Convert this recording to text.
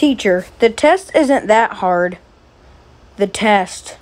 Teacher, the test isn't that hard. The test.